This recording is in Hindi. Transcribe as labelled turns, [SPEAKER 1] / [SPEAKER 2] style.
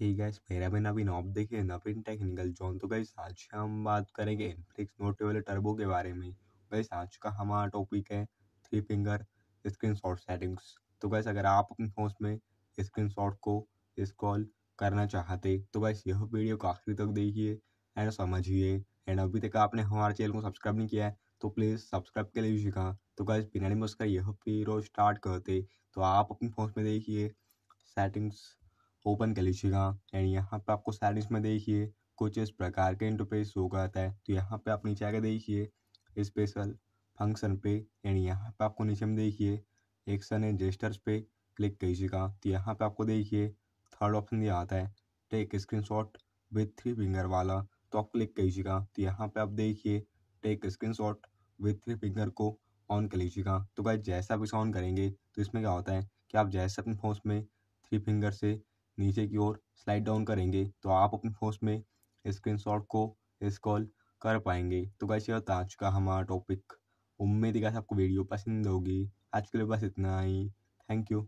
[SPEAKER 1] हे गाइस मेरा नवीन आप नवीन टेक्निकल जोन तो गाइस आज हम बात करेंगे इनफिनिक्स नोट टर्बो के बारे में। गाइस आज का हमारा टॉपिक है थ्री फिंगर स्क्रीनशॉट सेटिंग्स तो गाइस अगर आप अपने फ़ोन में स्क्रीनशॉट को इंस्टॉल करना चाहते तो गाइस यह वीडियो को आखिरी तक देखिए एंड समझिए। एंड अभी तक आपने हमारे चैनल को सब्सक्राइब नहीं किया है तो प्लीज़ सब्सक्राइब के लिए लीजिएगा तो गाइस बिना उसका यह वीडियो स्टार्ट करते। तो आप अपने फ़ोन में देखिए सेटिंग्स ओपन कर लीजिएगा एंड यहाँ पे आपको सेटिंग्स में देखिए, कुछ इस प्रकार का इंटरफेस शो करता है। तो यहाँ पे आप नीचे आके देखिए, स्पेशल फ़ंक्शन पे एंड यहाँ पे आपको नीचे में देखिए, एक्शन एंड जेस्टर्स पे क्लिक कीजिएगा तो यहाँ पे आपको देखिए, थर्ड ऑप्शन दिया आता है, take screenshot with three finger वाला। तो आप क्लिक कीजिएगा तो यहाँ पे आप देखिए, take screenshot with three finger को ऑन कर लीजिएगा तो भाई जैसा भी ऑन करेंगे तो इसमें क्या होता है कि आप जैसे अपने फ़ोन में थ्री फिंगर से नीचे की ओर स्लाइड डाउन करेंगे तो आप अपने फ़ोन में स्क्रीनशॉट को स्क्रॉल कर पाएँगे। तो कैसे होता आज का हमारा टॉपिक उम्मीद है आपको वीडियो पसंद होगी। आज के लिए बस इतना ही। Thank you